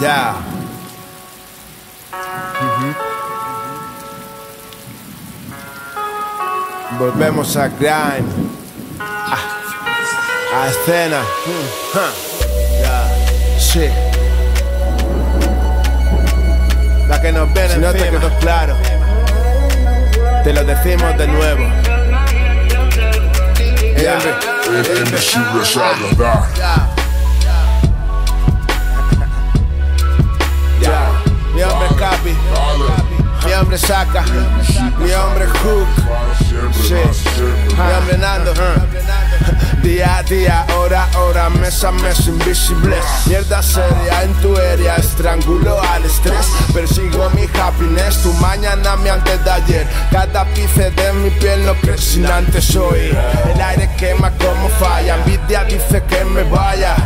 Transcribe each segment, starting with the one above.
Ya. Volvemos a grind. Ah, A escena. Mm, huh. Ya. Sí. La que nos viene si no te quedó claro. Te lo decimos de nuevo. Ya. Es Mi hombre Saka. Mi hombre Hook. Siempre Sí. siempre Mi hombre Nando. Día a día, hora a hora, mes a mes invisibles. Mierda seria en tu area, estrangulo al estrés. Persigo mi happiness, tu mañana mi antes de ayer. Cada pice de mi piel no sin antes hoy. El aire quema como falla, envidia dice que me vaya.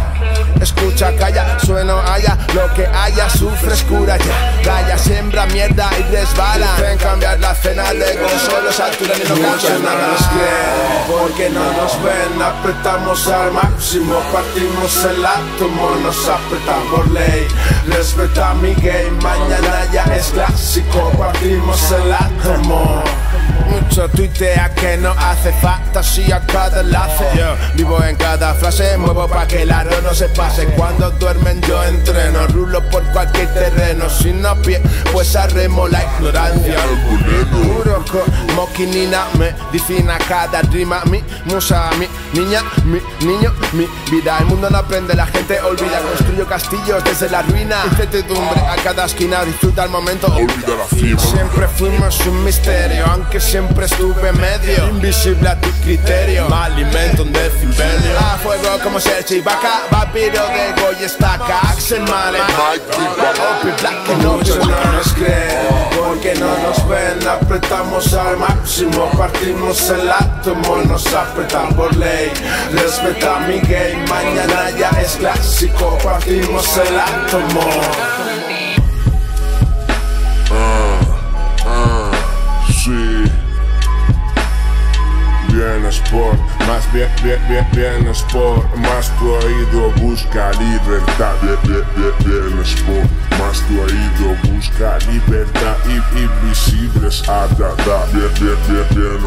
Escucha, calla, sueno haya, lo que haya, su frescura ya. Gaya, siembra mierda y resbala. Dicen cambiar la cena, luego solo saturan y no cansan nada. nos creen, porque no nos ven, apretamos al máximo, partimos el átomo, nos apretan por ley. Respeta mi game, mañana ya es clásico, partimos el átomo. Mucho tuitea que no hace falta si a cada enlace Yo vivo en cada frase, muevo pa' que el aro no se pase Cuando duermen yo entreno, terreno Si no pie, pues arremo la ignorancia como quinina, medicina cada rima Mi musa, mi niña, mi niño, mi vida El mundo no aprende, la gente olvida Construyo castillos desde la ruina. Incertidumbre a cada esquina, disfruta el momento. Olvida la cima. Siempre fuimos un misterio, aunque siempre estuve medio. Invisible a tu criterio, me alimento un decibelio. A fuego como ser chivaca, vampiro de Goy estaca. Axel Male, Black, que no ven Apretamos al máximo, partimos el átomo Nos apretan por ley, respeta mi game Mañana ya es clásico, partimos el átomo. Sí. Bien sport, más bien, bien, bien, bien sport, más tu oído busca libertad, bien, bien, bien, bien sport, más tu oído busca libertad, y invisibles a da, da, bien, bien, bien, bien